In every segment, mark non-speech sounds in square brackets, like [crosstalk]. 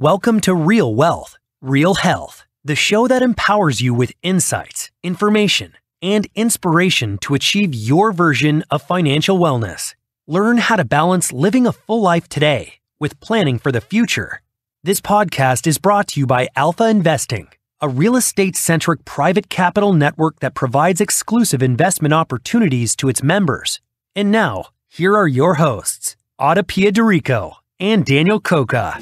Welcome to Real Wealth, Real Health, the show that empowers you with insights, information, and inspiration to achieve your version of financial wellness. Learn how to balance living a full life today with planning for the future. This podcast is brought to you by Alpha Investing, a real estate centric private capital network that provides exclusive investment opportunities to its members. And now, here are your hosts, AdaPia d'Errico and Daniel Coca.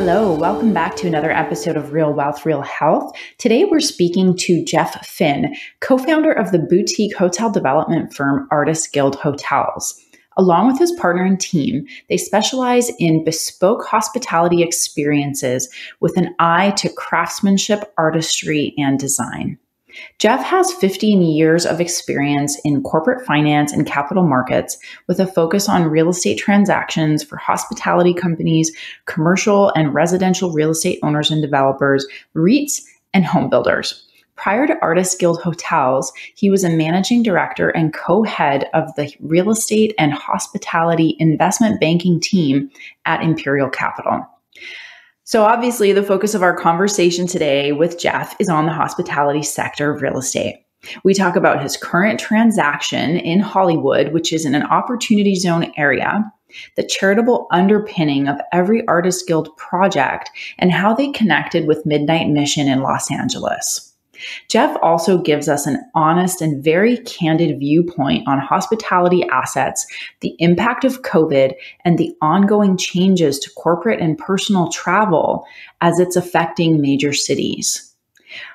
Hello, welcome back to another episode of Real Wealth, Real Health. Today we're speaking to Jeff Finn, co founder of the boutique hotel development firm Artist Guild Hotels. Along with his partner and team, they specialize in bespoke hospitality experiences with an eye to craftsmanship, artistry, and design. Jeff has 15 years of experience in corporate finance and capital markets with a focus on real estate transactions for hospitality companies, commercial and residential real estate owners and developers, REITs, and home builders. Prior to Artist Guild Hotels, he was a managing director and co head of the real estate and hospitality investment banking team at Imperial Capital. So, obviously, the focus of our conversation today with Jeff is on the hospitality sector of real estate. We talk about his current transaction in Hollywood, which is in an opportunity zone area, the charitable underpinning of every Artist Guild project, and how they connected with Midnight Mission in Los Angeles. Jeff also gives us an honest and very candid viewpoint on hospitality assets, the impact of COVID, and the ongoing changes to corporate and personal travel as it's affecting major cities.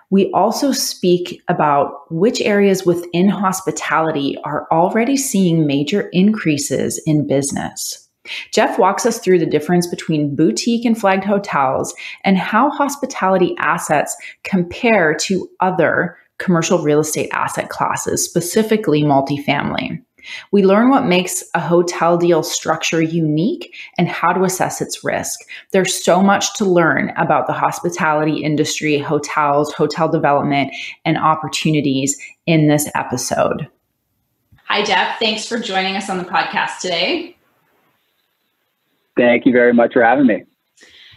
We also speak about which areas within hospitality are already seeing major increases in business. Jeff walks us through the difference between boutique and flagged hotels and how hospitality assets compare to other commercial real estate asset classes, specifically multifamily. We learn what makes a hotel deal structure unique and how to assess its risk. There's so much to learn about the hospitality industry, hotels, hotel development, and opportunities in this episode. Hi, Jeff. Thanks for joining us on the podcast today. Thank you very much for having me.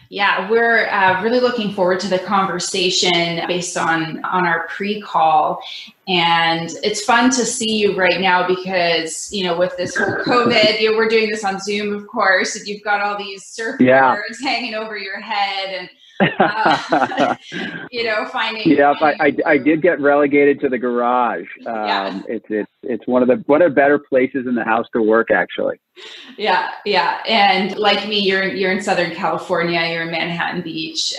Yeah, we're uh, really looking forward to the conversation based on on our pre-call, and it's fun to see you right now because you know with this whole COVID, you know, we're doing this on Zoom, of course, and you've got all these surfboards yeah. hanging over your head, and uh, [laughs] [laughs] you know, finding. Yeah, I, I, I, did get relegated to the garage. Um, yeah. It's it's it's one of the one of the better places in the house to work, actually. Yeah, yeah, and like me, you're you're in Southern California. You're in Manhattan Beach.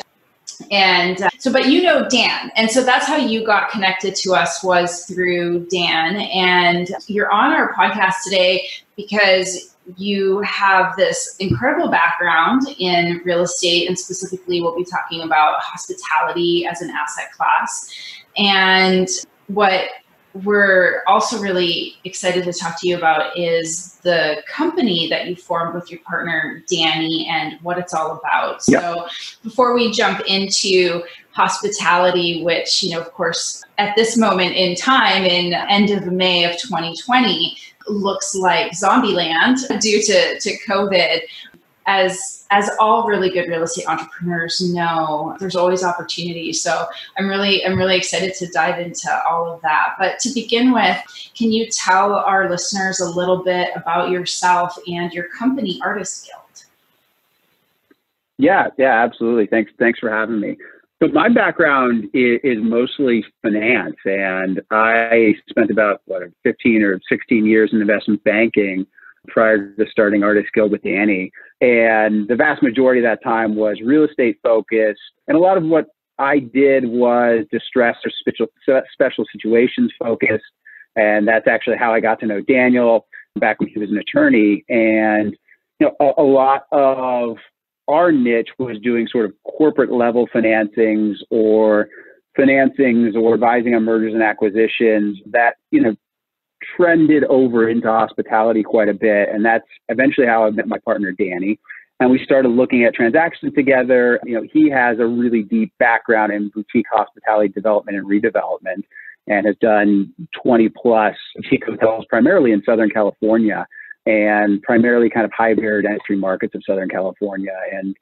And uh, so, but you know Dan, and so that's how you got connected to us was through Dan. And you're on our podcast today because you have this incredible background in real estate, and specifically, we'll be talking about hospitality as an asset class. And what we're also really excited to talk to you about is the company that you formed with your partner Danny and what it's all about. Yep. So before we jump into hospitality, which you know, of course, at this moment in time, in end of May of 2020, looks like zombie land due to, to COVID. As as all really good real estate entrepreneurs know, there's always opportunities. So I'm really I'm really excited to dive into all of that. But to begin with, can you tell our listeners a little bit about yourself and your company, Artist Guild? Yeah, yeah, absolutely. Thanks, thanks for having me. So my background is, is, mostly finance, and I spent about what 15 or 16 years in investment banking prior to starting Artist Guild with Danny. And the vast majority of that time was real estate focused, and a lot of what I did was distress or special special situations focused, and that's actually how I got to know Daniel back when he was an attorney. And you know, a, a lot of our niche was doing sort of corporate level financings or financings or advising on mergers and acquisitions that, you know, trended over into hospitality quite a bit. And that's eventually how I met my partner, Danny. And we started looking at transactions together. You know, he has a really deep background in boutique hospitality development and redevelopment. and has done 20 plus boutique hotels primarily in Southern California and primarily kind of high barrier to entry markets of Southern California. And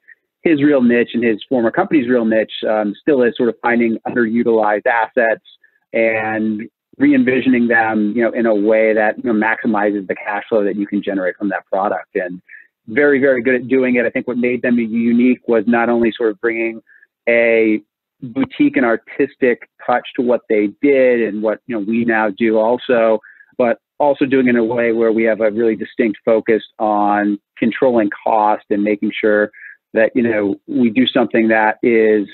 his real niche and his former company's real niche um, still is sort of finding underutilized assets and re-envisioning them, you know, in a way that you know, maximizes the cash flow that you can generate from that product. And very, very good at doing it. I think what made them unique was not only sort of bringing a boutique and artistic touch to what they did and what you know we now do also, but also doing it in a way where we have a really distinct focus on controlling cost and making sure that you know we do something that is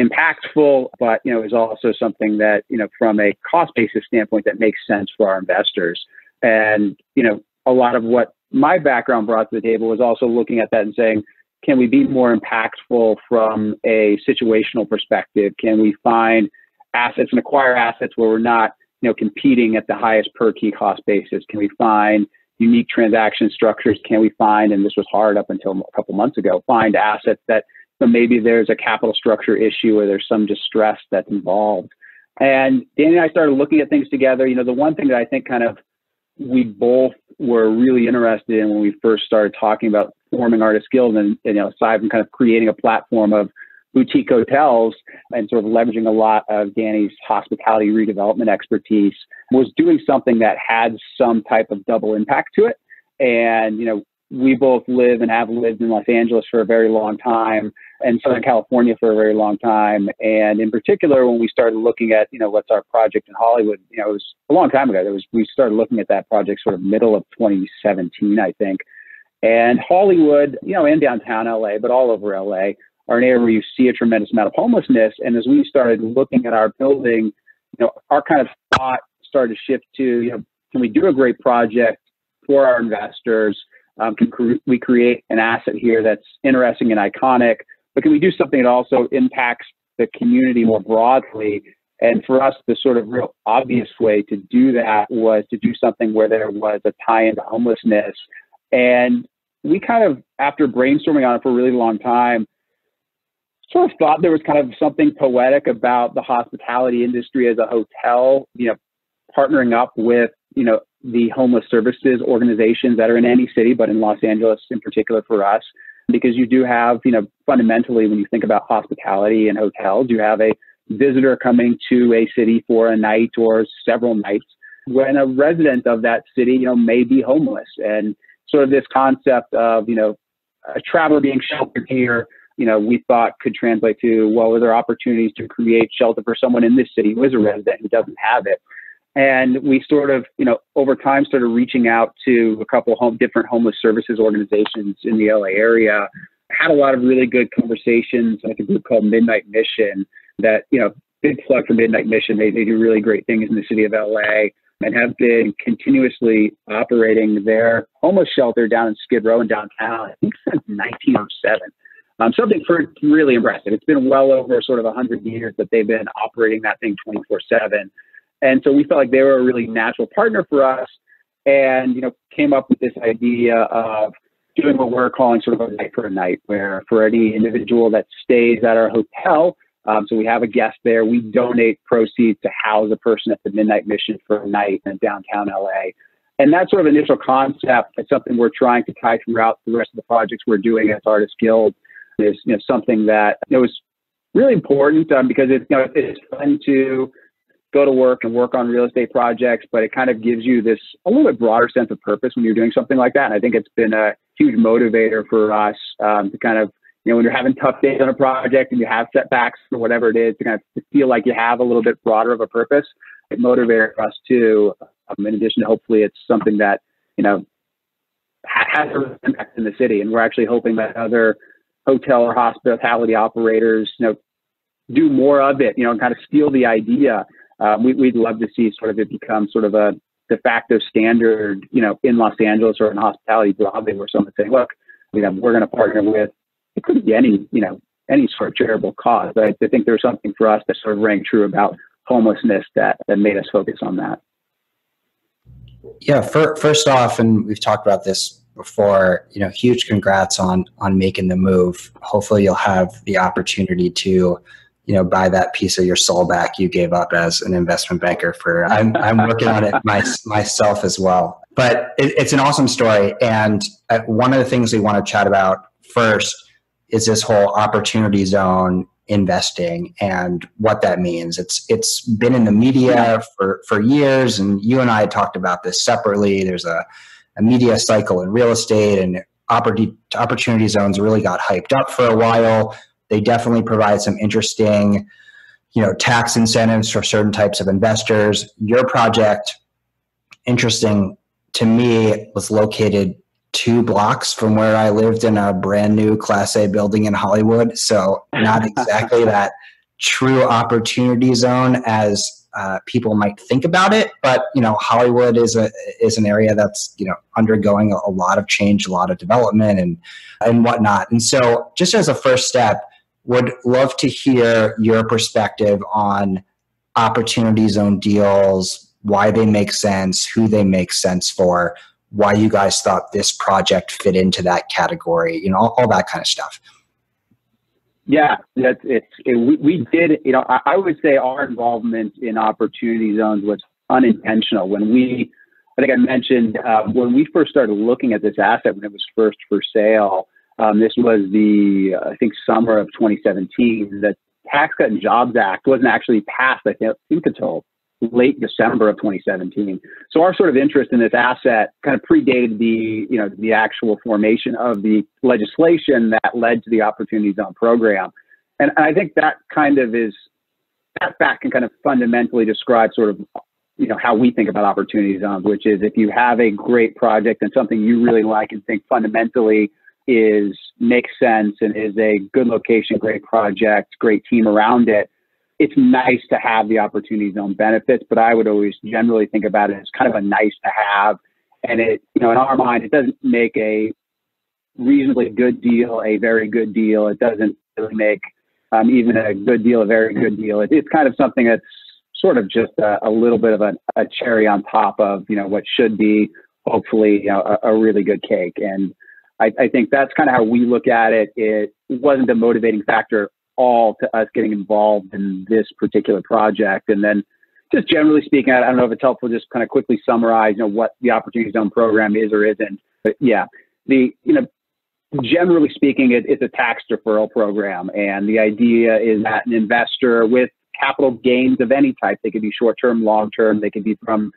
impactful, but you know is also something that you know from a cost basis standpoint that makes sense for our investors. And you know a lot of what my background brought to the table was also looking at that and saying, can we be more impactful from a situational perspective? Can we find assets and acquire assets where we're not you know competing at the highest per key cost basis? Can we find unique transaction structures can we find, and this was hard up until a couple months ago, find assets that maybe there's a capital structure issue or there's some distress that's involved. And Danny and I started looking at things together. You know, the one thing that I think kind of we both were really interested in when we first started talking about forming Artist Guild and you know, aside from kind of creating a platform of boutique hotels and sort of leveraging a lot of Danny's hospitality redevelopment expertise was doing something that had some type of double impact to it. And, you know, we both live and have lived in Los Angeles for a very long time and Southern California for a very long time. And in particular, when we started looking at, you know, what's our project in Hollywood, you know, it was a long time ago. There was, we started looking at that project sort of middle of 2017, I think. And Hollywood, you know, and downtown LA, but all over LA, are an area where you see a tremendous amount of homelessness. And as we started looking at our building, you know, our kind of thought started to shift to, you know, can we do a great project for our investors? Um, can cre- we create an asset here that's interesting and iconic? But can we do something that also impacts the community more broadly? And for us, the sort of real obvious way to do that was to do something where there was a tie into homelessness. And we kind of, after brainstorming on it for a really long time, sort of thought there was kind of something poetic about the hospitality industry as a hotel, you know, partnering up with, you know, the homeless services organizations that are in any city, but in Los Angeles in particular for us, because you do have, you know, fundamentally when you think about hospitality and hotels, you have a visitor coming to a city for a night or several nights when a resident of that city, you know, may be homeless. And sort of this concept of, you know, a traveler being sheltered here you know, we thought could translate to, well, are there opportunities to create shelter for someone in this city who is a resident who doesn't have it? And we sort of, you know, over time started reaching out to a couple home, different homeless services organizations in the LA area. Had a lot of really good conversations with a group called Midnight Mission that, you know, big plug for Midnight Mission. They, they do really great things in the city of LA and have been continuously operating their homeless shelter down in Skid Row in downtown, I think since 1907. Um, something for really impressive. It's been well over sort of 100 years that they've been operating that thing 24 7. And so we felt like they were a really natural partner for us and, you know, came up with this idea of doing what we're calling sort of a night for a night, where for any individual that stays at our hotel, um, so we have a guest there, we donate proceeds to house a person at the Midnight Mission for a night in downtown LA. And that sort of initial concept is something we're trying to tie throughout the rest of the projects we're doing as Artist Guild is you know something that you know, was really important um, because it's you know it's fun to go to work and work on real estate projects, but it kind of gives you this a little bit broader sense of purpose when you're doing something like that. And I think it's been a huge motivator for us um, to kind of you know when you're having tough days on a project and you have setbacks or whatever it is to kind of feel like you have a little bit broader of a purpose. It motivates us too. Um, in addition to hopefully it's something that you know has an impact in the city, and we're actually hoping that other hotel or hospitality operators, you know, do more of it, you know, kind of steal the idea. Um, we, would love to see sort of it become sort of a de facto standard, you know, in Los Angeles or in hospitality broadly, where someone saying, look, you know, we're going to partner with, it could be any, you know, any sort of charitable cause. But I think there's something for us that sort of rang true about homelessness that, that made us focus on that. Yeah, for, first off, and we've talked about this before, you know, huge congrats on on making the move. Hopefully, you'll have the opportunity to, you know, buy that piece of your soul back you gave up as an investment banker for, I'm, I'm working on it [laughs] my, myself as well. But it, it's an awesome story. And uh, one of the things we want to chat about first is this whole opportunity zone investing and what that means. It's it's been in the media for for years, and you and I talked about this separately. There's a, a media cycle in real estate, and opportunity zones really got hyped up for a while. They definitely provide some interesting, you know, tax incentives for certain types of investors. Your project, interesting to me, was located two blocks from where I lived in a brand new Class A building in Hollywood. So, not exactly [laughs] that true opportunity zone as uh, people might think about it. But you know, Hollywood is a is an area that's you know undergoing a, a lot of change, a lot of development, and and whatnot. And so, just as a first step, would love to hear your perspective on opportunity zone deals, why they make sense, who they make sense for why you guys thought this project fit into that category, you know, all, all that kind of stuff. Yeah, that's it's it, we, we did. You know, I, I, would say our involvement in opportunity zones was unintentional. When we, I think I mentioned uh, when we first started looking at this asset when it was first for sale. Um, this was the uh, I think summer of 2017. The Tax Cut and Jobs Act wasn't actually passed. I think until late December of 2017. So our sort of interest in this asset kind of predated the, you know, the actual formation of the legislation that led to the Opportunity Zone program. And I think that kind of is, that fact can kind of fundamentally describe sort of, you know, how we think about opportunity zones, which is if you have a great project and something you really like and think fundamentally is makes sense and is a good location, great project, great team around it, it's nice to have the opportunity zone benefits, but I would always generally think about it as kind of a nice to have. And it, you know, in our mind, it doesn't make a reasonably good deal a very good deal. It doesn't really make um, even a good deal a very good deal. It, it's kind of something that's sort of just a, a little bit of a, a, cherry on top of, you know, what should be hopefully you know, a, a really good cake. And I, I think that's kind of how we look at it. It wasn't a motivating factor all to us getting involved in this particular project. And then just generally speaking, I don't know if it's helpful just kind of quickly summarize, you know, what the Opportunity Zone program is or isn't. But yeah, the, you know, generally speaking, it, it's a tax deferral program. And the idea is that an investor with capital gains of any type, they could be short term, long term, they could be from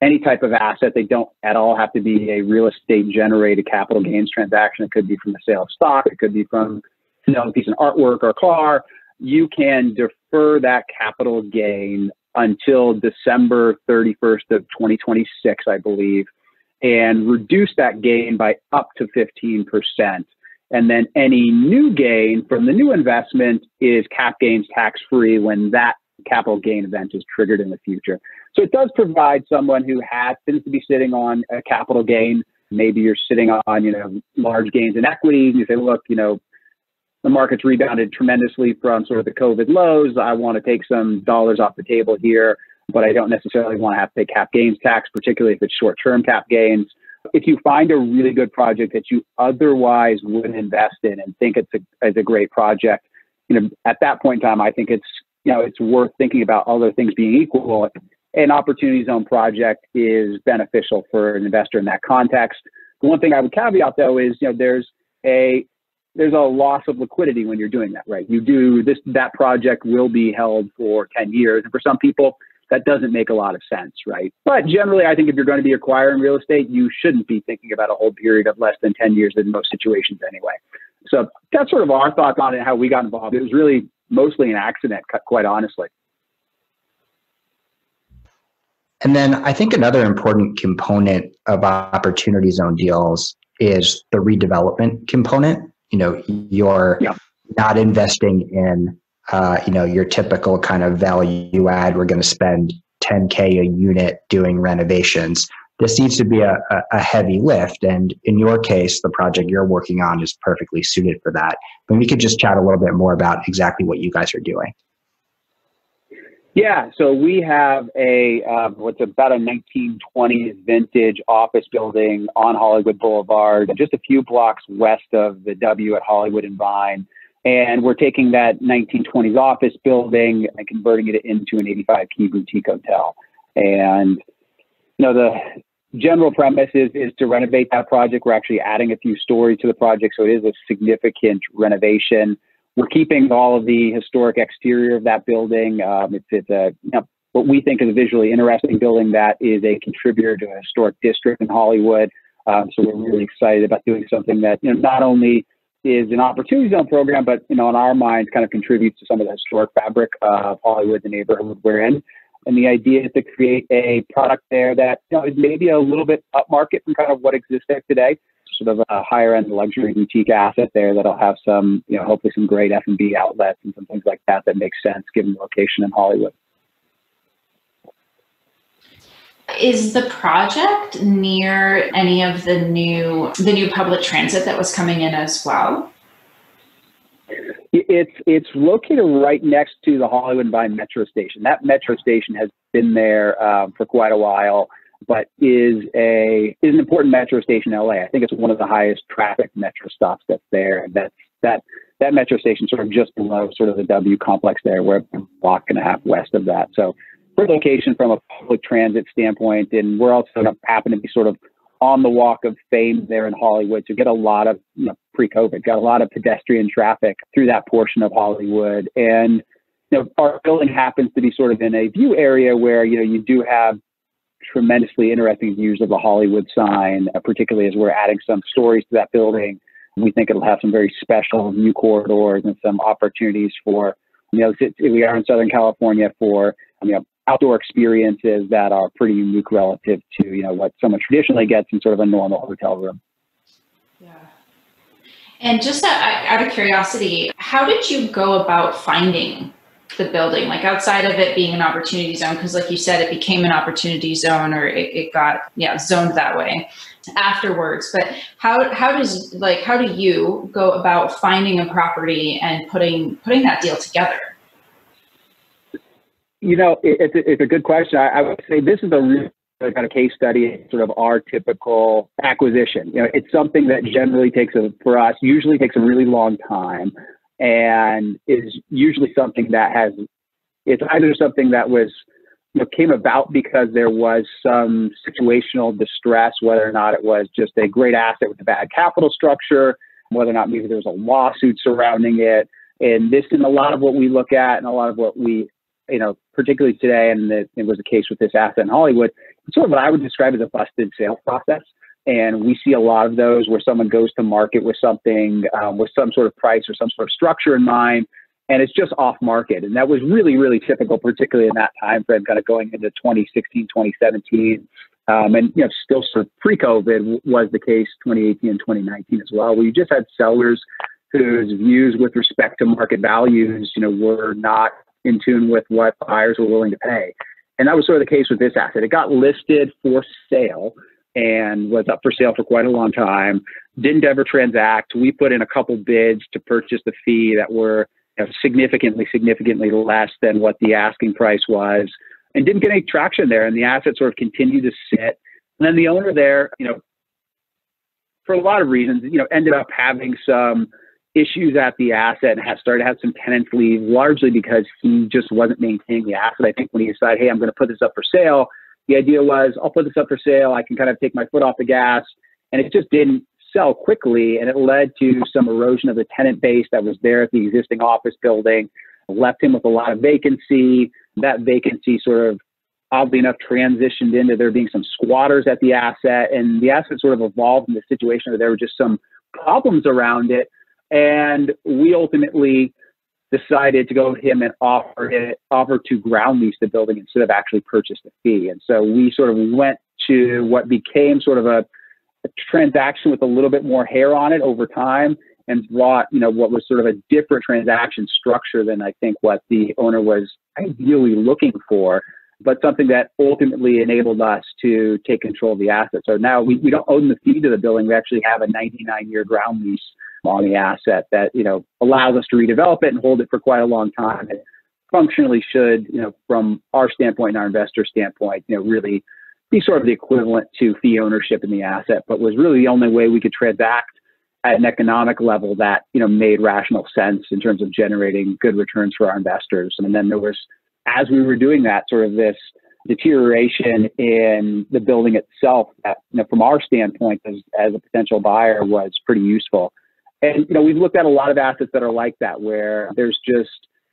any type of asset. They don't at all have to be a real estate generated capital gains transaction. It could be from the sale of stock, it could be from you know, a piece of artwork or a car, you can defer that capital gain until December 31st of 2026, I believe, and reduce that gain by up to 15%. And then any new gain from the new investment is cap gains tax free when that capital gain event is triggered in the future. So it does provide someone who happens to be sitting on a capital gain. Maybe you're sitting on, you know, large gains in equities and you say, look, you know, the market's rebounded tremendously from sort of the COVID lows. I want to take some dollars off the table here, but I don't necessarily want to have to pay cap gains tax, particularly if it's short term cap gains. If you find a really good project that you otherwise wouldn't invest in and think it's a, it's a great project, you know, at that point in time, I think it's, you know, it's worth thinking about other things being equal. An opportunity zone project is beneficial for an investor in that context. The one thing I would caveat though is, you know, there's a there's a loss of liquidity when you're doing that, right? You do this, that project will be held for 10 years. And for some people, that doesn't make a lot of sense, right? But generally, I think if you're going to be acquiring real estate, you shouldn't be thinking about a hold period of less than 10 years in most situations anyway. So that's sort of our thoughts on it, how we got involved. It was really mostly an accident, quite honestly. And then I think another important component of opportunity zone deals is the redevelopment component you know you're yeah. not investing in uh, you know your typical kind of value add. We're going to spend 10k a unit doing renovations. This needs to be a, a, heavy lift. And in your case the project you're working on is perfectly suited for that. But we could just chat a little bit more about exactly what you guys are doing yeah, so we have a uh, what's about a 1920s vintage office building on Hollywood Boulevard, just a few blocks west of the W at Hollywood and Vine. And we're taking that 1920s office building and converting it into an 85 key boutique hotel. And, you know, the general premise is, is to renovate that project. We're actually adding a few stories to the project, so it is a significant renovation. We're keeping all of the historic exterior of that building. Um, it's, it's a, you know, what we think is a visually interesting building that is a contributor to a historic district in Hollywood. Um, so we're really excited about doing something that you know not only is an opportunity zone program, but you know in our minds kind of contributes to some of the historic fabric of Hollywood, the neighborhood we're in. And the idea is to create a product there that you know is maybe a little bit upmarket from kind of what exists there today. Sort of a higher end luxury boutique asset there that'll have some, you know, hopefully some great F and B outlets and some things like that that make sense given the location in Hollywood. Is the project near any of the new the new public transit that was coming in as well? It's it's located right next to the Hollywood Vine Metro Station. That metro station has been there um, for quite a while, but is a is an important metro station in LA. I think it's one of the highest traffic metro stops that's there, and that's that that metro station sort of just below sort of the W complex there. We're a block and a half west of that, so for location from a public transit standpoint, and we're also happen to be sort of on the walk of fame there in Hollywood. to get a lot of you know, pre-COVID, got a lot of pedestrian traffic through that portion of Hollywood, and you know our building happens to be sort of in a view area where you know you do have tremendously interesting views of the Hollywood sign, uh, particularly as we're adding some stories to that building. We think it'll have some very special new corridors and some opportunities for, you know, we are in Southern California for, you know, outdoor experiences that are pretty unique relative to you know what someone traditionally gets in sort of a normal hotel room. Yeah. And just out of curiosity, how did you go about finding the building? Like outside of it being an opportunity zone, because like you said, it became an opportunity zone or it, it got yeah zoned that way afterwards. But how how does like how do you go about finding a property and putting putting that deal together? You know, it, it's, a, it's a good question. I, I, would say this is a really kind of case study, sort of our typical acquisition. You know, it's something that generally takes a, for us, usually takes a really long time and is usually something that has, it's either something that was, you know, came about because there was some situational distress, whether or not it was just a great asset with a bad capital structure, whether or not maybe there was a lawsuit surrounding it. And this is a lot of what we look at and a lot of what we you know, particularly today, and it, it was the case with this asset in Hollywood, it's sort of what I would describe as a busted sales process. And we see a lot of those where someone goes to market with something um, with some sort of price or some sort of structure in mind, and it's just off market. And that was really, really typical, particularly in that time frame, kind of going into 2016, 2017. Um, and you know, still sort of pre-COVID was the case 2018 and 2019 as well, where you just had sellers whose views with respect to market values, you know, were not in tune with what buyers were willing to pay. And that was sort of the case with this asset. It got listed for sale and was up for sale for quite a long time. Didn't ever transact. We put in a couple bids to purchase the fee that were you know, significantly, significantly less than what the asking price was, and didn't get any traction there. And the asset sort of continued to sit. And then the owner there, you know, for a lot of reasons, you know, ended up having some issues at the asset and had started to have some tenants leave largely because he just wasn't maintaining the asset. I think when he decided, hey, I'm going to put this up for sale, the idea was I'll put this up for sale. I can kind of take my foot off the gas. And it just didn't sell quickly. And it led to some erosion of the tenant base that was there at the existing office building, left him with a lot of vacancy. That vacancy sort of oddly enough transitioned into there being some squatters at the asset and the asset sort of evolved in the situation where there were just some problems around it and we ultimately decided to go with him and offer it, offer to ground lease the building instead of actually purchase the fee. And so we sort of went to what became sort of a, a transaction with a little bit more hair on it over time and brought, you know, what was sort of a different transaction structure than I think what the owner was ideally looking for, but something that ultimately enabled us to take control of the asset. So now we, we don't own the fee to the building. We actually have a 99 year ground lease on the asset that you know allows us to redevelop it and hold it for quite a long time. It functionally should, you know, from our standpoint and our investor standpoint, you know, really be sort of the equivalent to fee ownership in the asset, but was really the only way we could transact at an economic level that you know made rational sense in terms of generating good returns for our investors. And then there was, as we were doing that, sort of this deterioration in the building itself that, you know, from our standpoint as, as a potential buyer was pretty useful. And you know, we've looked at a lot of assets that are like that, where there's just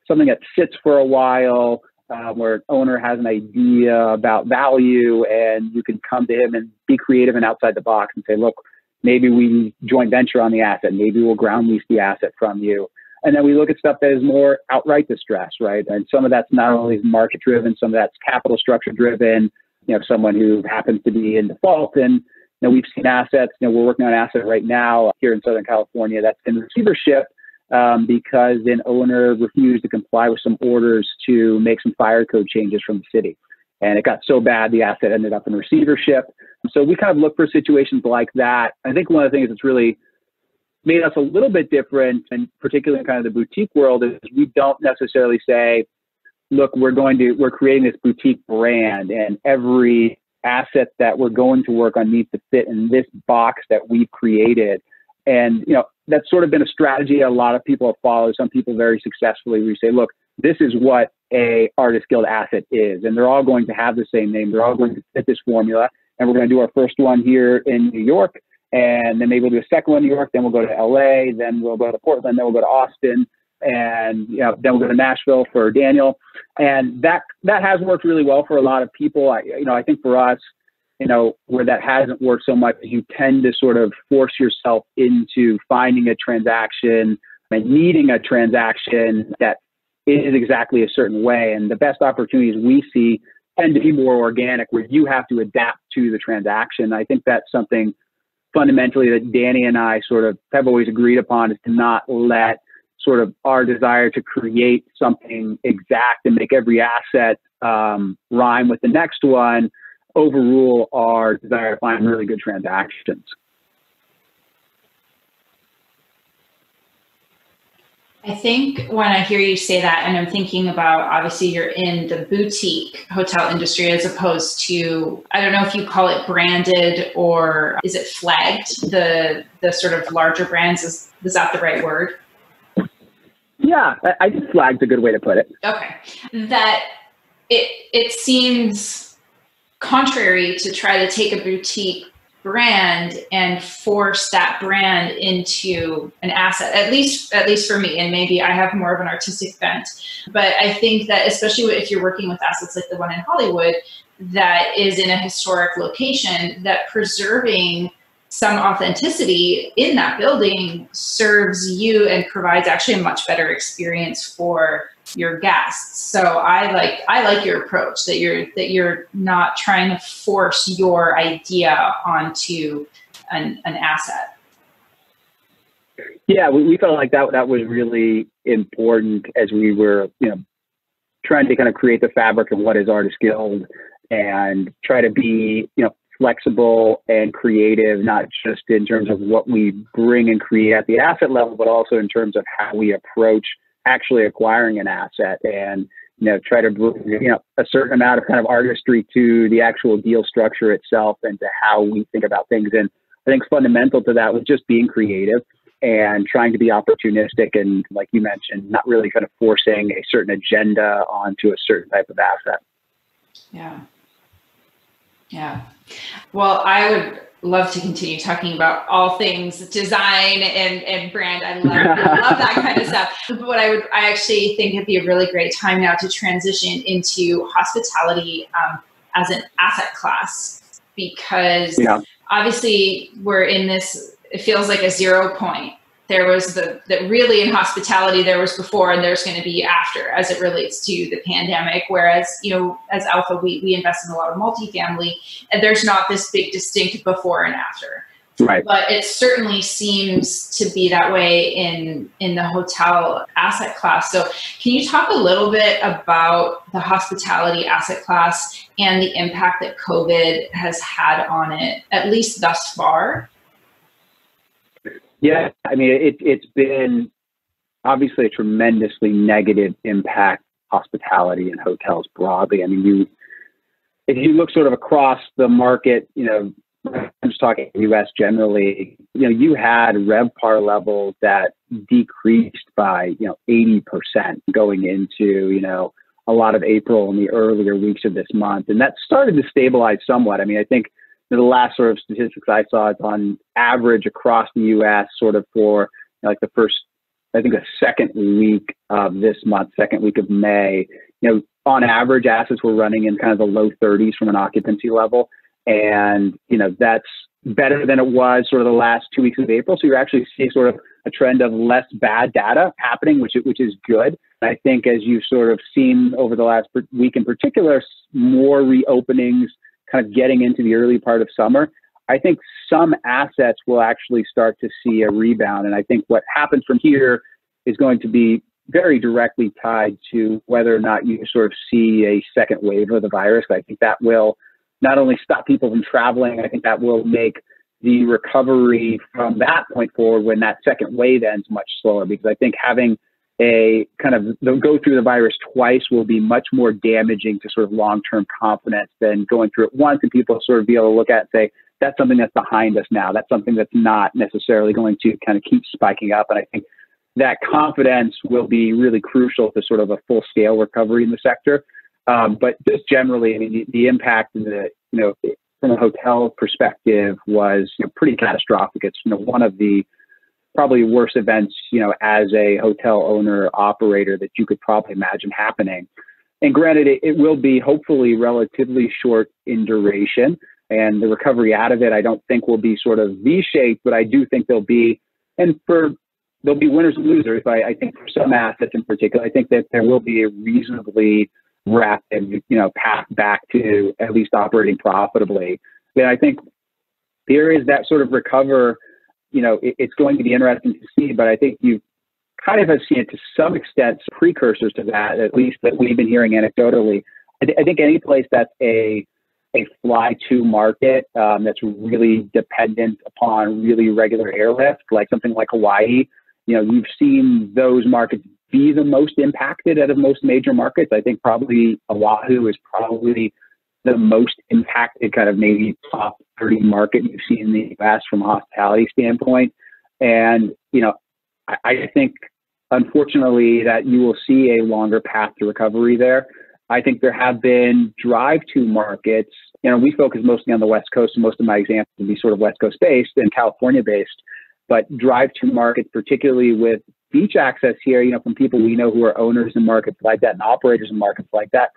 something that sits for a while, uh, where an owner has an idea about value, and you can come to him and be creative and outside the box and say, look, maybe we joint venture on the asset, maybe we'll ground lease the asset from you. And then we look at stuff that is more outright distress, right? And some of that's not only market driven, some of that's capital structure driven. You know, someone who happens to be in default and we've seen assets, you know, we're working on an asset right now here in Southern California that's in receivership um, because an owner refused to comply with some orders to make some fire code changes from the city. And it got so bad, the asset ended up in receivership. So we kind of look for situations like that. I think one of the things that's really made us a little bit different, and particularly in kind of the boutique world, is we don't necessarily say, look, we're going to, we're creating this boutique brand and every asset that we're going to work on needs to fit in this box that we've created. And, you know, that's sort of been a strategy a lot of people have followed, some people very successfully. We say, look, this is what a artist guild asset is. And they're all going to have the same name. They're all going to fit this formula. And we're going to do our first one here in New York. And then maybe we'll do a second one in New York. Then we'll go to LA. Then we'll go to Portland. Then we'll go to Austin and you know, then we'll go to Nashville for Daniel, and that that has worked really well for a lot of people. I, you know, I think for us, you know, where that hasn't worked so much, is you tend to sort of force yourself into finding a transaction and needing a transaction that is exactly a certain way. And the best opportunities we see tend to be more organic, where you have to adapt to the transaction. I think that's something fundamentally that Danny and I sort of have always agreed upon is to not let sort of our desire to create something exact and make every asset um, rhyme with the next one overrule our desire to find really good transactions. I think when I hear you say that, and I'm thinking about obviously you're in the boutique hotel industry as opposed to I don't know if you call it branded or is it flagged the the sort of larger brands is is that the right word? Yeah, I, I think flag's a good way to put it. Okay. That it it seems contrary to try to take a boutique brand and force that brand into an asset at least at least for me and maybe i have more of an artistic bent but i think that especially if you're working with assets like the one in hollywood that is in a historic location that preserving some authenticity in that building serves you and provides actually a much better experience for your guests. So I like I like your approach that you're that you're not trying to force your idea onto an, an asset. Yeah, we, we felt like that that was really important as we were, you know, trying to kind of create the fabric of what is Artist Guild and try to be, you know, flexible and creative, not just in terms of what we bring and create at the asset level, but also in terms of how we approach actually acquiring an asset and you know try to bring you know a certain amount of kind of artistry to the actual deal structure itself and to how we think about things. And I think fundamental to that was just being creative and trying to be opportunistic and like you mentioned, not really kind of forcing a certain agenda onto a certain type of asset. Yeah. Yeah. Well, I would love to continue talking about all things design and, and brand. I love, I [laughs] love that kind of stuff. But what I would, I actually think it'd be a really great time now to transition into hospitality um, as an asset class because yeah. obviously we're in this, it feels like a zero point there was the that really in hospitality there was before and there's going to be after as it relates to the pandemic. Whereas you know as alpha we, we invest in a lot of multifamily and there's not this big distinct before and after. Right. But it certainly seems to be that way in in the hotel asset class. So can you talk a little bit about the hospitality asset class and the impact that covid has had on it at least thus far yeah, I mean, it, it's been obviously a tremendously negative impact hospitality and hotels broadly. I mean, you if you look sort of across the market, you know, I'm just talking U.S. generally, you know, you had RevPAR levels that decreased by, you know, 80% going into, you know, a lot of April and the earlier weeks of this month. And that started to stabilize somewhat. I mean, I think the last sort of statistics I saw is on average across the US, sort of for like the first, I think the second week of this month, second week of May, you know, on average, assets were running in kind of the low 30s from an occupancy level. And, you know, that's better than it was sort of the last two weeks of April. So you're actually seeing sort of a trend of less bad data happening, which, which is good. I think as you've sort of seen over the last week in particular, more reopenings kind of getting into the early part of summer, I think some assets will actually start to see a rebound. And I think what happens from here is going to be very directly tied to whether or not you sort of see a second wave of the virus. I think that will not only stop people from traveling, I think that will make the recovery from that point forward when that second wave ends much slower because I think having a kind of go through the virus twice will be much more damaging to sort of long-term confidence than going through it once and people sort of be able to look at and say that's something that's behind us now. That's something that's not necessarily going to kind of keep spiking up. And i think that confidence will be really crucial to sort of a full scale recovery in the sector. Um, but just generally i mean the, the impact in the you know from a hotel perspective was you know, pretty catastrophic. It's you know one of the probably worse events, you know, as a hotel owner operator that you could probably imagine happening. And granted, it, it will be hopefully relatively short in duration, and the recovery out of it, I don't think will be sort of V-shaped, but I do think there'll be, and for there'll be winners and losers. But I, I think for some assets in particular, I think that there will be a reasonably rapid, you know, path back to at least operating profitably. And I think there is that sort of recover you know, it, it's going to be interesting to see, but I think you kind of have seen it to some extent precursors to that, at least that we've been hearing anecdotally. I, th- I think any place that's a a fly to market um, that's really dependent upon really regular airlift, like something like Hawaii. You know, you've seen those markets be the most impacted out of most major markets. I think probably Oahu is probably the most impacted kind of maybe top 30 market you've seen in the US from a hospitality standpoint. And, you know, I, I think unfortunately that you will see a longer path to recovery there. I think there have been drive to markets. You know, we focus mostly on the West Coast, and most of my examples would be sort of West Coast based and California based. But drive to markets, particularly with beach access here, you know, from people we know who are owners in markets like that and operators in markets like that,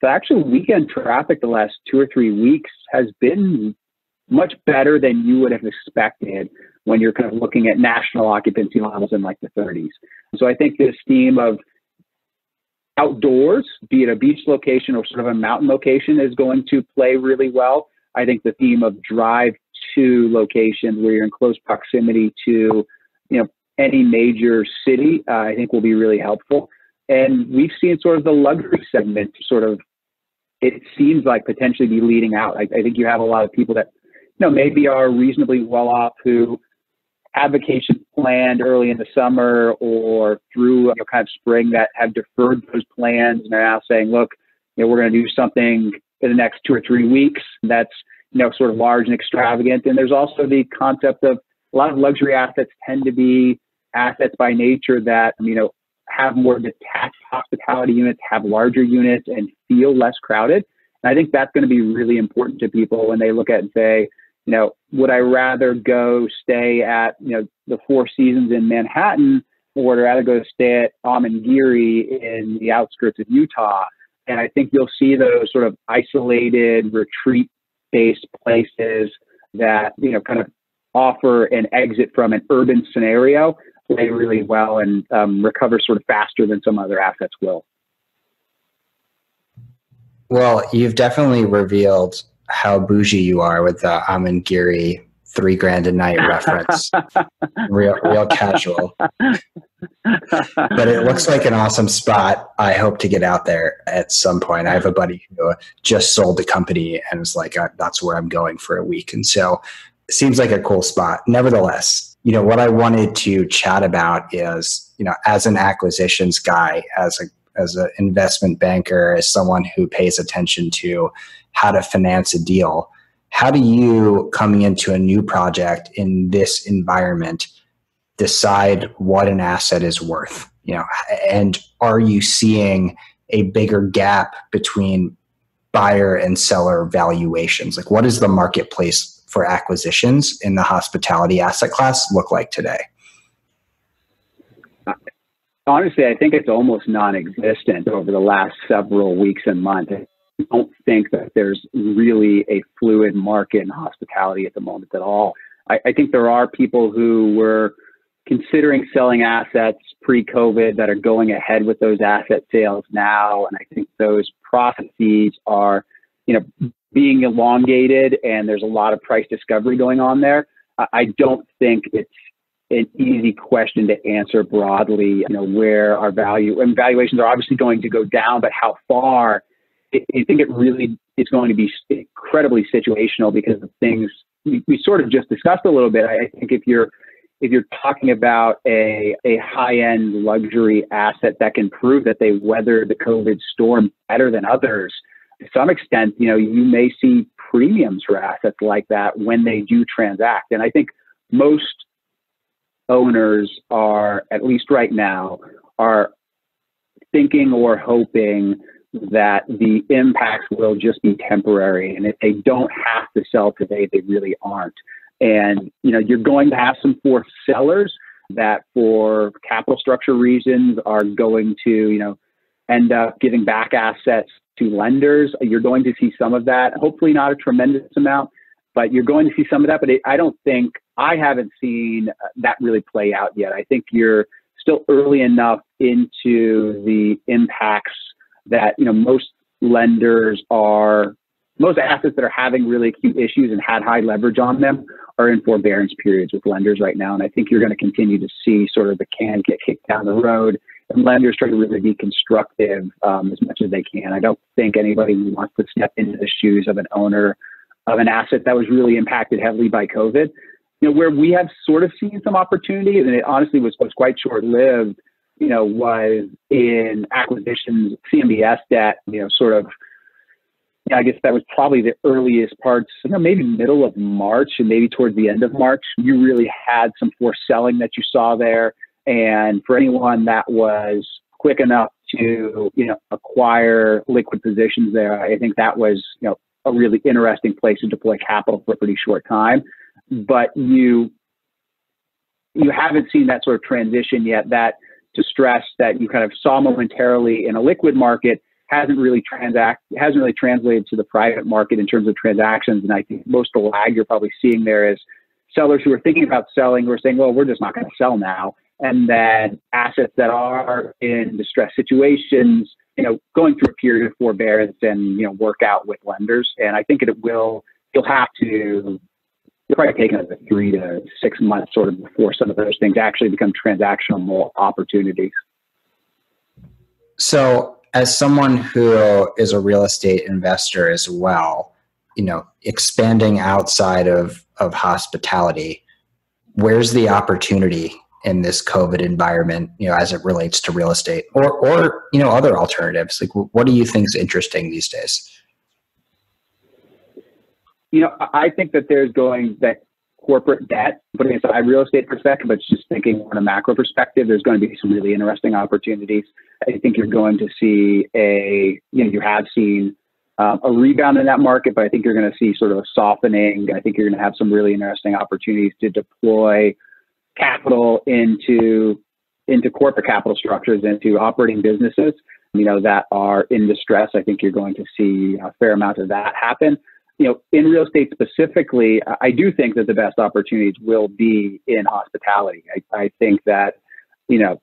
the actual weekend traffic the last two or three weeks has been much better than you would have expected when you're kind of looking at national occupancy levels in like the 30s. So I think this theme of outdoors, be it a beach location or sort of a mountain location, is going to play really well. I think the theme of drive to locations where you're in close proximity to, you know, any major city, uh, I think will be really helpful. And we've seen sort of the luxury segment sort of it seems like potentially be leading out. I, I, think you have a lot of people that, you know, maybe are reasonably well off who have vacations planned early in the summer or through you know, kind of spring that have deferred those plans and are now saying, look, you know, we're going to do something in the next two or three weeks that's, you know, sort of large and extravagant. And there's also the concept of a lot of luxury assets tend to be assets by nature that, you know, have more detached hospitality units, have larger units, and feel less crowded. And I think that's going to be really important to people when they look at and say, you know, would I rather go stay at, you know, the Four Seasons in Manhattan or would I rather go stay at Amangiri in the outskirts of Utah? And I think you'll see those sort of isolated retreat based places that, you know, kind of offer an exit from an urban scenario play really well and um, recover sort of faster than some other assets will. Well, you've definitely revealed how bougie you are with the Amangiri three grand a night reference. [laughs] real, real casual. but it looks like an awesome spot. I hope to get out there at some point. I have a buddy who just sold the company and was like, uh, "That's where I'm going for a week." And so, seems like a cool spot. Nevertheless, you know, what I wanted to chat about is, you know, as an acquisitions guy, as a as an investment banker, as someone who pays attention to how to finance a deal, how do you coming into a new project in this environment decide what an asset is worth you know and are you seeing a bigger gap between buyer and seller valuations like what is the marketplace for acquisitions in the hospitality asset class look like today honestly i think it's almost non-existent over the last several weeks and months I don't think that there's really a fluid market in hospitality at the moment at all. I, I think there are people who were considering selling assets pre-COVID that are going ahead with those asset sales now, and I think those processes are, you know, being elongated, and there's a lot of price discovery going on there. I don't think it's an easy question to answer broadly. You know, where our value and valuations are obviously going to go down, but how far? I think it really is going to be incredibly situational because of things we, sort of just discussed a little bit. I think if you're if you're talking about a, a high end luxury asset that can prove that they weather the COVID storm better than others, to some extent, you know, you may see premiums for assets like that when they do transact. And I think most owners are, at least right now, are thinking or hoping that the impacts will just be temporary. And if they don't have to sell today, they really aren't. And you know, you're going to have some forced sellers that for capital structure reasons are going to, you know, end up giving back assets to lenders. You're going to see some of that, hopefully not a tremendous amount, but you're going to see some of that. But it, I don't think, I haven't seen that really play out yet. I think you're still early enough into the impacts that you know most lenders are most assets that are having really acute issues and had high leverage on them are in forbearance periods with lenders right now. And I think you're going to continue to see sort of the can get kicked down the road and lenders try to really be constructive um, as much as they can. I don't think anybody wants to step into the shoes of an owner of an asset that was really impacted heavily by COVID. You know, where we have sort of seen some opportunity, and it honestly was, was quite short lived, you know, was in acquisitions, CMBS debt, you know, sort of, I guess that was probably the earliest parts, you know, maybe middle of March and maybe towards the end of March. You really had some forced selling that you saw there. And for anyone that was quick enough to, you know, acquire liquid positions there, I think that was, you know, a really interesting place to deploy capital for a pretty short time. But you you haven't seen that sort of transition yet. That distress that you kind of saw momentarily in a liquid market hasn't really transact hasn't really translated to the private market in terms of transactions. And I think most of the lag you're probably seeing there is sellers who are thinking about selling who are saying, well, we're just not going to sell now. And then assets that are in distress situations, you know, going through a period of forbearance and, you know, work out with lenders. And I think it will, you'll have to it'll probably take another three to six months sort of before some of those things actually become transactional opportunities. So, as someone who is a real estate investor as well, you know, expanding outside of, of hospitality, where's the opportunity in this COVID environment, you know, as it relates to real estate or, or, you know, other alternatives? Like, what do you think is interesting these days? you know, I think that there's going that corporate debt, putting aside real estate perspective, but just thinking on a macro perspective, there's going to be some really interesting opportunities. I think you're going to see a, you know, you have seen um, a rebound in that market, but I think you're going to see sort of a softening. I think you're going to have some really interesting opportunities to deploy capital into into corporate capital structures, into operating businesses, you know, that are in distress. I think you're going to see a fair amount of that happen you know, in real estate specifically, I do think that the best opportunities will be in hospitality. I, I think that, you know,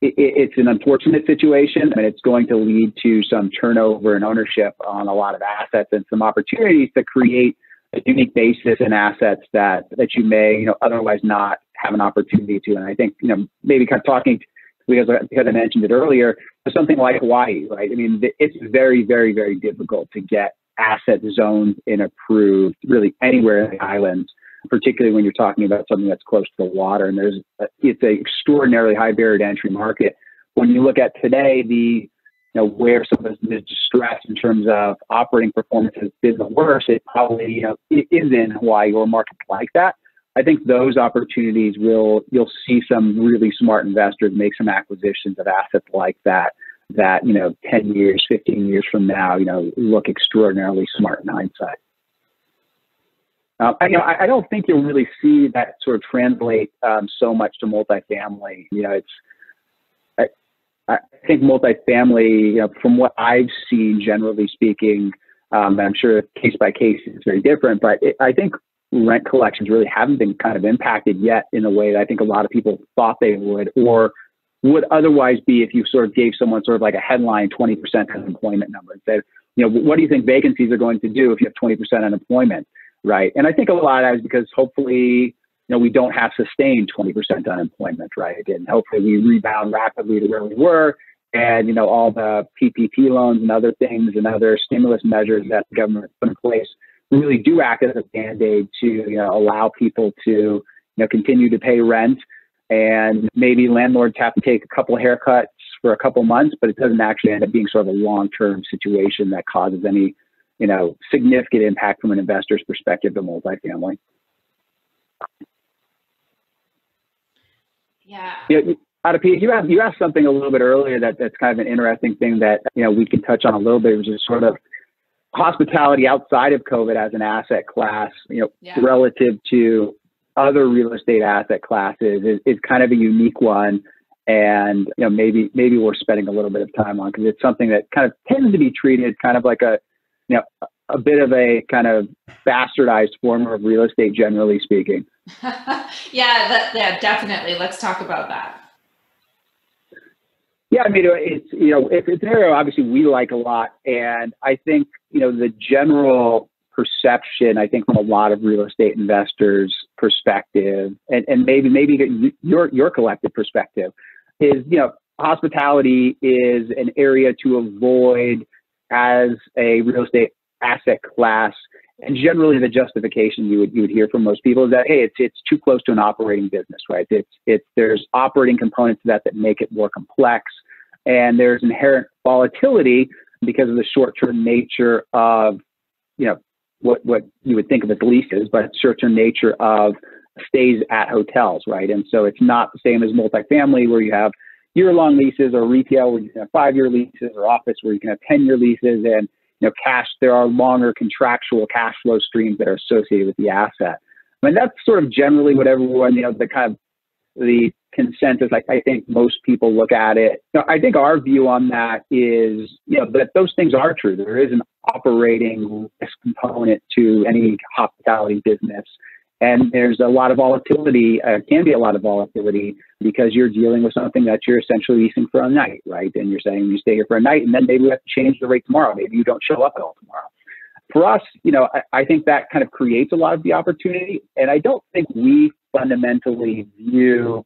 it, it's an unfortunate situation and it's going to lead to some turnover and ownership on a lot of assets and some opportunities to create a unique basis in assets that, that you may, you know, otherwise not have an opportunity to. And I think, you know, maybe kind of talking because, because I mentioned it earlier, something like Hawaii, right? I mean, it's very, very, very difficult to get asset zoned and approved really anywhere in the islands, particularly when you're talking about something that's close to the water. And there's a, it's an extraordinarily high barrier to entry market. When you look at today, the you know, where some of the distress in terms of operating performance has been the worst, it probably, you know, it is in Hawaii or markets like that. I think those opportunities will, you'll see some really smart investors make some acquisitions of assets like that, that, you know, 10 years, 15 years from now, you know, look extraordinarily smart in hindsight. Um, I, you know, I, I, don't think you'll really see that sort of translate um, so much to multifamily. You know, it's I think multifamily, you know, from what I've seen, generally speaking, um, I'm sure case by case is very different, but it, I think rent collections really haven't been kind of impacted yet in a way that I think a lot of people thought they would, or would otherwise be if you sort of gave someone sort of like a headline 20% unemployment number and said, you know, what do you think vacancies are going to do if you have 20% unemployment, right? And I think a lot of that is because hopefully you know, we don't have sustained 20% unemployment, right? And hopefully we rebound rapidly to where we were. And, you know, all the PPP loans and other things and other stimulus measures that the government put in place really do act as a band-aid to, you know, allow people to, you know, continue to pay rent. And maybe landlords have to take a couple of haircuts for a couple months, but it doesn't actually end up being sort of a long-term situation that causes any, you know, significant impact from an investor's perspective to multifamily. Yeah. Yeah. AdaPia, you asked you asked something a little bit earlier that that's kind of an interesting thing that you know we can touch on a little bit, which is sort of hospitality outside of COVID as an asset class, you know, yeah. relative to other real estate asset classes is, is kind of a unique one. And you know, maybe maybe we're spending a little bit of time on because it's something that kind of tends to be treated kind of like a you know a bit of a kind of bastardized form of real estate, generally speaking. [laughs] yeah, that, yeah, definitely. Let's talk about that. Yeah, I mean, it's you know, it's, it's an area obviously we like a lot, and I think you know the general perception, I think from a lot of real estate investors' perspective, and, and maybe maybe your your collective perspective, is you know, hospitality is an area to avoid as a real estate asset class and generally, the justification you would you would hear from most people is that hey, it's it's too close to an operating business, right? It's it's there's operating components to that that make it more complex, and there's inherent volatility because of the short-term nature of you know what what you would think of as leases, but short-term nature of stays at hotels, right? And so it's not the same as multifamily where you have year-long leases or retail where you can have five-year leases or office where you can have 10-year leases and you know, cash, there are longer contractual cash flow streams that are associated with the asset. I mean, that's sort of generally what everyone, you know, the kind of the consensus. I, I think most people look at it. I think our view on that is, you know, that those things are true. There is an operating risk component to any hospitality business. And there's a lot of volatility, uh, can be a lot of volatility because you're dealing with something that you're essentially leasing for a night, right? And you're saying you stay here for a night and then maybe we have to change the rate tomorrow. Maybe you don't show up at all tomorrow. For us, you know, I, I think that kind of creates a lot of the opportunity. And I don't think we fundamentally view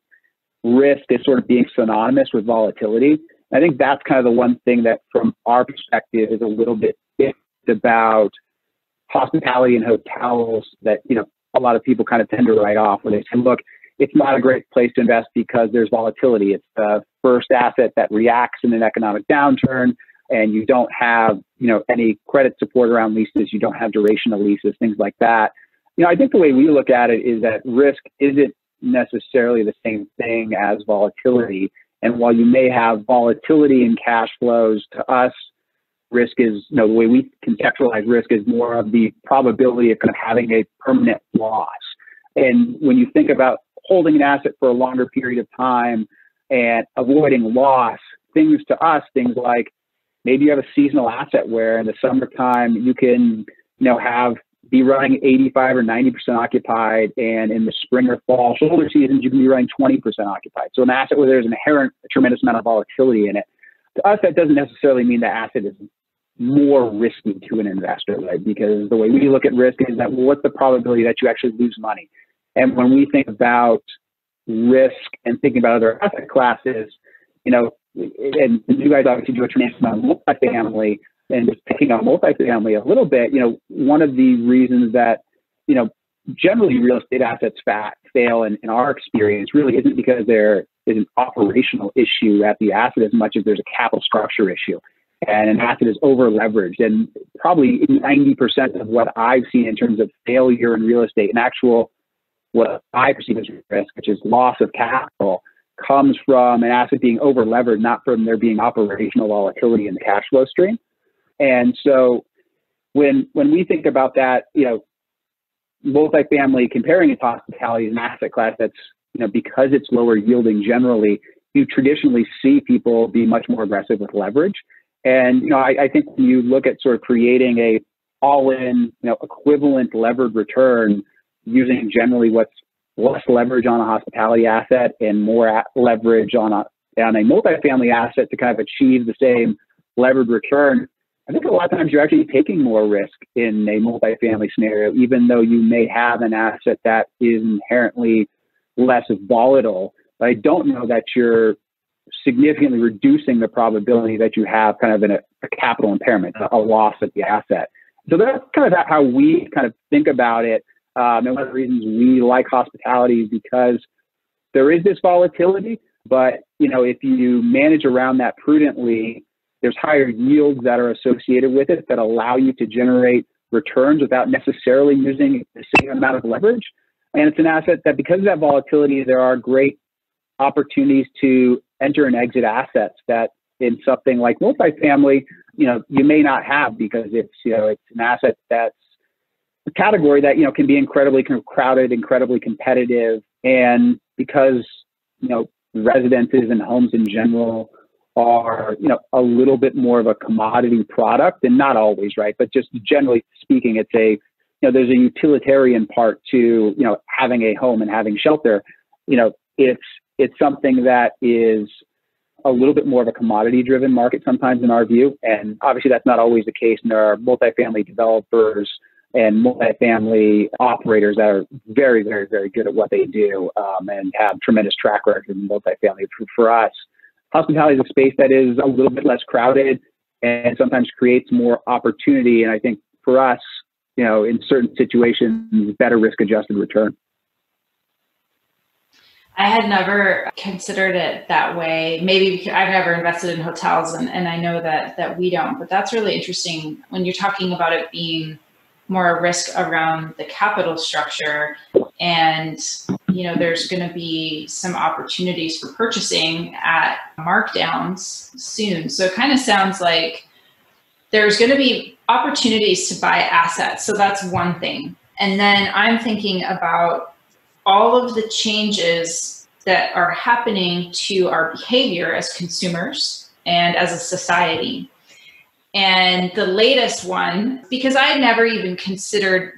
risk as sort of being synonymous with volatility. I think that's kind of the one thing that from our perspective is a little bit about hospitality and hotels that, you know, a lot of people kind of tend to write off when they say, look, it's not a great place to invest because there's volatility. It's the first asset that reacts in an economic downturn and you don't have, you know, any credit support around leases, you don't have duration of leases, things like that. You know, I think the way we look at it is that risk isn't necessarily the same thing as volatility. And while you may have volatility in cash flows to us, risk is, you know, the way we conceptualize risk is more of the probability of kind of having a permanent loss. And when you think about holding an asset for a longer period of time and avoiding loss, things to us, things like maybe you have a seasonal asset where in the summertime you can, you know, have be running 85 or 90% occupied, and in the spring or fall shoulder seasons, you can be running 20% occupied. So an asset where there's an inherent tremendous amount of volatility in it. To us, that doesn't necessarily mean the asset is more risky to an investor, right? Because the way we look at risk is that well, what's the probability that you actually lose money? And when we think about risk and thinking about other asset classes, you know, and you guys obviously do a tremendous amount of multifamily and just picking on multifamily a little bit, you know, one of the reasons that, you know, generally real estate assets fat, fail in, in our experience really isn't because they're an operational issue at the asset as much as there's a capital structure issue. And an asset is over leveraged. And probably 90% of what I've seen in terms of failure in real estate and actual, what I perceive as risk, which is loss of capital, comes from an asset being over levered, not from there being operational volatility in the cash flow stream. And so when when we think about that, you know, multifamily comparing it to hospitality is an asset class that's, you know, because it's lower yielding generally, you traditionally see people be much more aggressive with leverage. And you know, I, I think when you look at sort of creating a all-in, you know, equivalent levered return using generally what's less leverage on a hospitality asset and more leverage on a on a multifamily asset to kind of achieve the same levered return. I think a lot of times you're actually taking more risk in a multifamily scenario, even though you may have an asset that is inherently less volatile. But I don't know that you're significantly reducing the probability that you have kind of a, a capital impairment, a, a loss of the asset. So that's kind of how we kind of think about it um, and one of the reasons we like hospitality is because there is this volatility, but you know if you manage around that prudently, there's higher yields that are associated with it that allow you to generate returns without necessarily using the same amount of leverage. And it's an asset that because of that volatility, there are great opportunities to enter and exit assets that in something like multifamily, you know, you may not have because it's, you know, it's an asset that's a category that you know can be incredibly crowded, incredibly competitive, and because you know residences and homes in general are you know a little bit more of a commodity product, and not always right, but just generally speaking, it's a you know there's a utilitarian part to you know having a home and having shelter. You know it's it's something that is a little bit more of a commodity driven market sometimes in our view. And obviously that's not always the case. And there are multifamily developers and multifamily operators that are very, very, very good at what they do um, and have tremendous track record in multifamily. For, for us, hospitality is a space that is a little bit less crowded and sometimes creates more opportunity. And I think for us, you know, in certain situations, better risk adjusted return. I had never considered it that way. Maybe I've never invested in hotels and, and I know that that we don't, but that's really interesting when you're talking about it being more a risk around the capital structure. And you know there's going to be some opportunities for purchasing at markdowns soon. So it kind of sounds like there's going to be opportunities to buy assets. So that's one thing. And then i'm thinking about all of the changes that are happening to our behavior as consumers and as a society and the latest one, because I had never even considered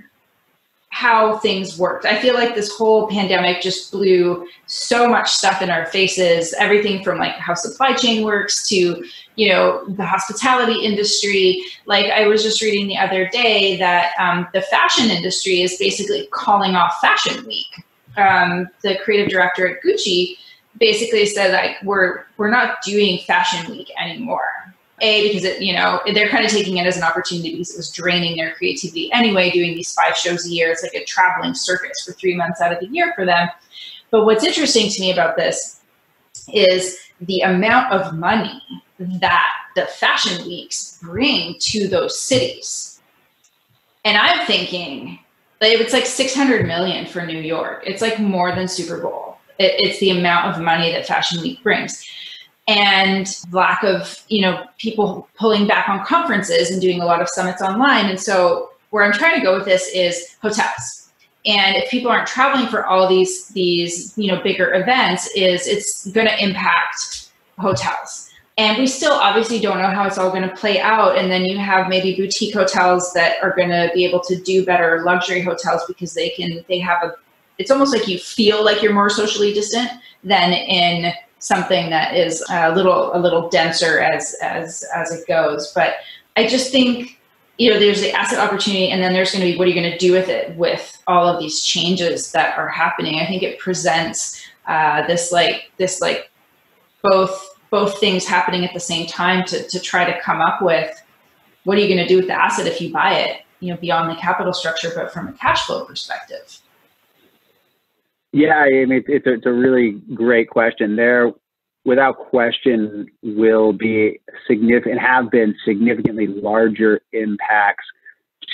how things worked. I feel like this whole pandemic just blew so much stuff in our faces, everything from like how supply chain works to, you know, the hospitality industry. Like I was just reading the other day that um, the fashion industry is basically calling off Fashion Week. Um, the creative director at Gucci basically said like we're we're not doing Fashion Week anymore a because it you know they're kind of taking it as an opportunity because it was draining their creativity anyway doing these five shows a year. It's like a traveling circus for three months out of the year for them. But what's interesting to me about this is the amount of money that the fashion weeks bring to those cities. And i'm thinking if it's like 600 million for new york. It's like more than super bowl. It, it's the amount of money that fashion week brings and lack of you know people pulling back on conferences and doing a lot of summits online. And so where i'm trying to go with this is hotels. And if people aren't traveling for all these these you know bigger events is it's going to impact hotels. And we still obviously don't know how it's all going to play out. And then you have maybe boutique hotels that are going to be able to do better luxury hotels because they can they have a it's almost like you feel like you're more socially distant than in something that is a little a little denser as as as it goes. But I just think you know there's the asset opportunity, and then there's going to be what are you going to do with it with all of these changes that are happening. I think it presents uh, this like this like both both things happening at the same time to to try to come up with what are you going to do with the asset if you buy it you know beyond the capital structure but from a cash flow perspective Yeah, I mean, it's, a, it's a really great question. There, without question, will be significant, have been significantly larger impacts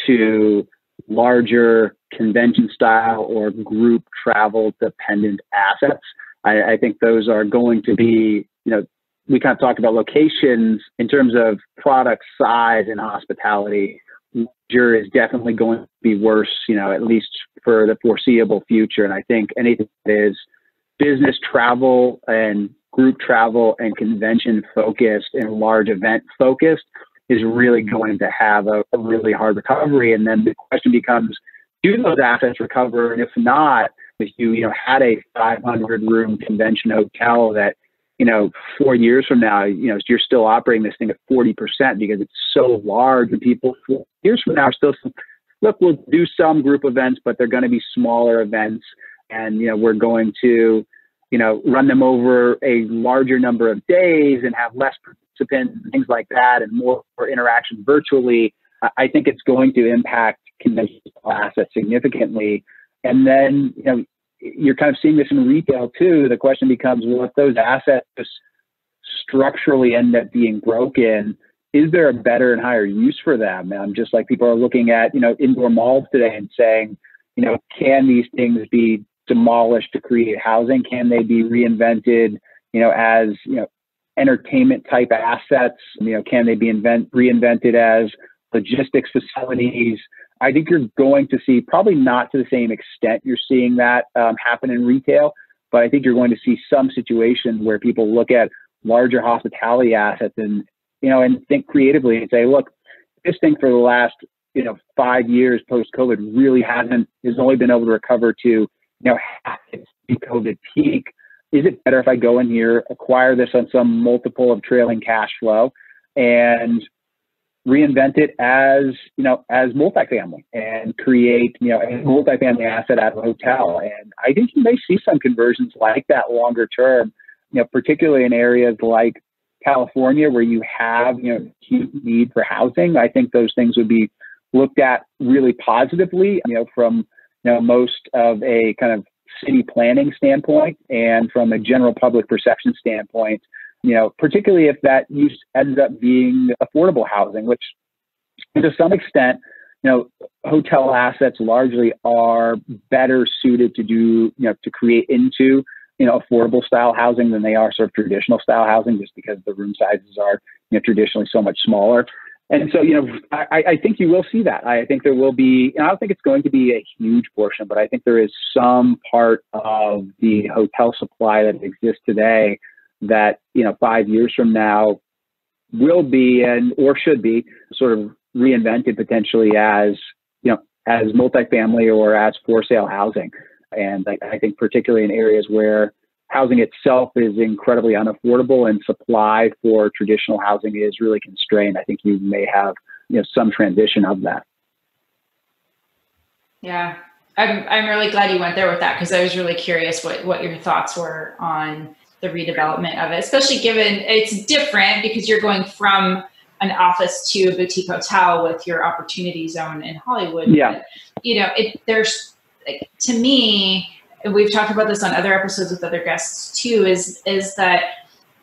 to larger convention style or group travel dependent assets. I, I think those are going to be, you know, we kind of talked about locations in terms of product size and hospitality. Larger is definitely going to be worse, you know, at least for the foreseeable future. And I think anything that is business travel and group travel and convention focused and large event focused is really going to have a, a really hard recovery. And then the question becomes, do those assets recover? And if not, if you you know had a 500 room convention hotel that you know four years from now you know you're still operating this thing at 40 percent because it's so large and people four years from now are still look we'll do some group events but they're going to be smaller events. And you know we're going to you know run them over a larger number of days and have less participants and things like that and more interaction virtually. I think it's going to impact convention assets significantly. And then, you know, you're kind of seeing this in retail too. The question becomes, well, if those assets structurally end up being broken, is there a better and higher use for them? Um, just like people are looking at, you know, indoor malls today and saying, you know, can these things be demolished to create housing? Can they be reinvented, you know, as, you know, entertainment type assets? You know, can they be invent, reinvented as logistics facilities? I think you're going to see probably not to the same extent you're seeing that um, happen in retail, but I think you're going to see some situations where people look at larger hospitality assets and you know and think creatively and say, look, this thing for the last you know five years post COVID really hasn't has only been able to recover to you know half its pre-COVID peak. Is it better if I go in here, acquire this on some multiple of trailing cash flow, and reinvent it as you know as multifamily and create you know a multifamily asset of a hotel. And i think you may see some conversions like that longer term you know particularly in areas like california where you have you know acute need for housing. I think those things would be looked at really positively you know from you know most of a kind of city planning standpoint and from a general public perception standpoint you know, particularly if that use ends up being affordable housing, which to some extent, you know, hotel assets largely are better suited to do, you know, to create into, you know, affordable style housing than they are sort of traditional style housing, just because the room sizes are, you know, traditionally so much smaller. And so, you know, I, I think you will see that. I think there will be, and I don't think it's going to be a huge portion, but I think there is some part of the hotel supply that exists today that you know five years from now will be and or should be sort of reinvented potentially as you know as multifamily or as for sale housing. And I, I think particularly in areas where housing itself is incredibly unaffordable and supply for traditional housing is really constrained i think you may have you know some transition of that. Yeah. I'm, I'm really glad you went there with that because i was really curious what, what your thoughts were on the redevelopment of it, especially given it's different because you're going from an office to a boutique hotel with your opportunity zone in Hollywood. Yeah. But, you know, it there's like, to me, and we've talked about this on other episodes with other guests too, is is that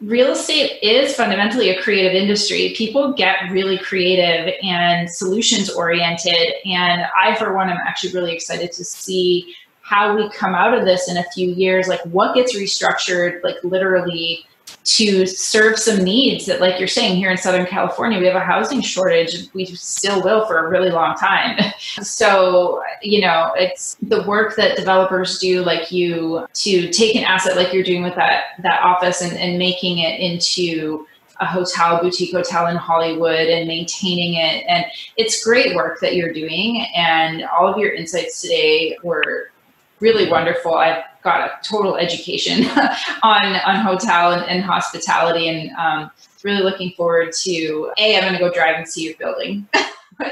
real estate is fundamentally a creative industry. People get really creative and solutions oriented. And I, for one, am actually really excited to see how we come out of this in a few years, like what gets restructured, like literally to serve some needs that, like you're saying, here in Southern California, we have a housing shortage. We still will for a really long time. [laughs] so, you know, it's the work that developers do, like you, to take an asset like you're doing with that that office and, and making it into a hotel, boutique hotel in Hollywood and maintaining it. And it's great work that you're doing. And all of your insights today were really wonderful. I've got a total education [laughs] on on hotel and, and hospitality, and um, really looking forward to a. I'm going to go drive and see your building. [laughs] when,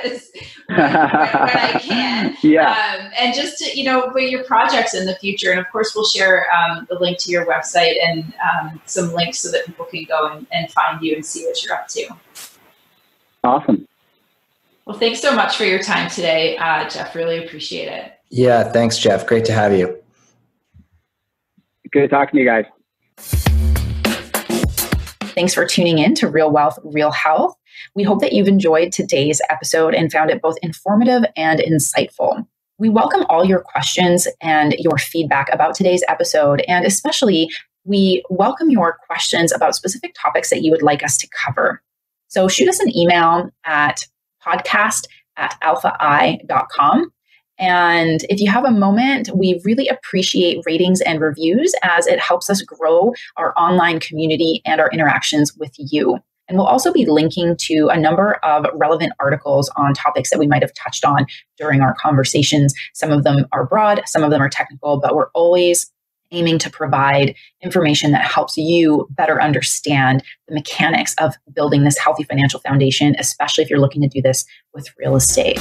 when, I can. [laughs] Yeah. Um, and just to, you know, for your projects in the future. And of course, we'll share um, the link to your website and um, some links so that people can go and, and find you and see what you're up to. Awesome. Well, thanks so much for your time today, uh, Jeff. Really appreciate it. Yeah, thanks, Jeff. Great to have you. Good talking to you guys. Thanks for tuning in to Real Wealth, Real Health. We hope that you've enjoyed today's episode and found it both informative and insightful. We welcome all your questions and your feedback about today's episode, and especially we welcome your questions about specific topics that you would like us to cover. So shoot us an email at podcast at alphai.com. And if you have a moment, we really appreciate ratings and reviews as it helps us grow our online community and our interactions with you. And we'll also be linking to a number of relevant articles on topics that we might have touched on during our conversations. Some of them are broad, some of them are technical, but we're always aiming to provide information that helps you better understand the mechanics of building this healthy financial foundation, especially if you're looking to do this with real estate.